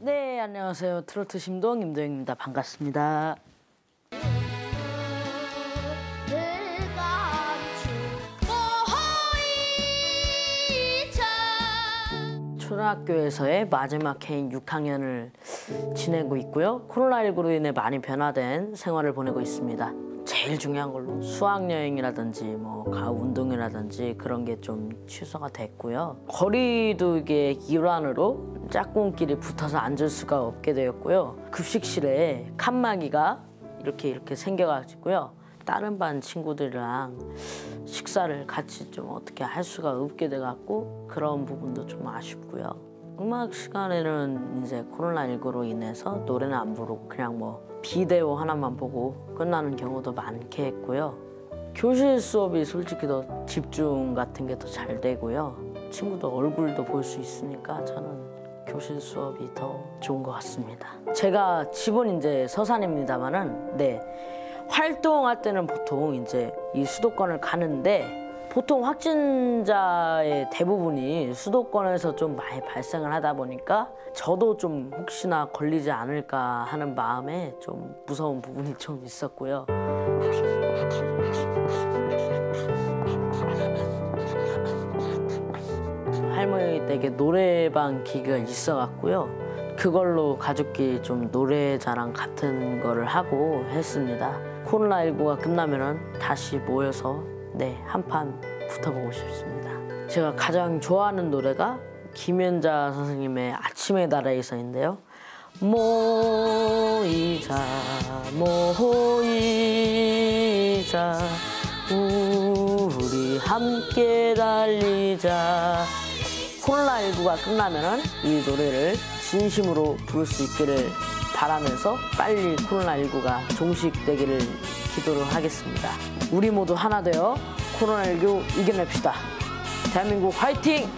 네, 안녕하세요. 트로트 심동 임도영입니다. 반갑습니다. 초등학교에서의 마지막 해인 6학년을 지내고 있고요. 코로나19로 인해 많이 변화된 생활을 보내고 있습니다. 제일 중요한 걸로 수학여행이라든지 뭐 가후 운동이라든지 그런 게 좀 취소가 됐고요. 거리두기의 일환으로 짝꿍끼리 붙어서 앉을 수가 없게 되었고요. 급식실에 칸막이가 이렇게 이렇게 생겨가지고요. 다른 반 친구들이랑 식사를 같이 좀 어떻게 할 수가 없게 돼갖고 그런 부분도 좀 아쉽고요. 음악 시간에는 이제 코로나19로 인해서 노래는 안 부르고 그냥 뭐 비데오 하나만 보고 끝나는 경우도 많게 했고요. 교실 수업이 솔직히 더 집중 같은 게 더 잘 되고요. 친구도 얼굴도 볼 수 있으니까 저는 교실 수업이 더 좋은 것 같습니다. 제가 집은 이제 서산입니다만은 네 활동할 때는 보통 이제 이 수도권을 가는데 보통 확진자의 대부분이 수도권에서 좀 많이 발생을 하다 보니까 저도 좀 혹시나 걸리지 않을까 하는 마음에 좀 무서운 부분이 좀 있었고요. 할머니 댁에 노래방 기계가 있어갖고요. 그걸로 가족끼리 좀 노래자랑 같은 거를 하고 했습니다. 코로나19가 끝나면은 다시 모여서 네, 한 판 붙어보고 싶습니다. 제가 가장 좋아하는 노래가 김연자 선생님의 아침의 나라에서인데요. 모이자 모이자 우리 함께 달리자 코로나19가 끝나면 은 이 노래를 진심으로 부를 수 있기를 바라면서 빨리 코로나19가 종식되기를 기도를 하겠습니다. 우리 모두 하나 되어 코로나19 이겨냅시다. 대한민국 화이팅!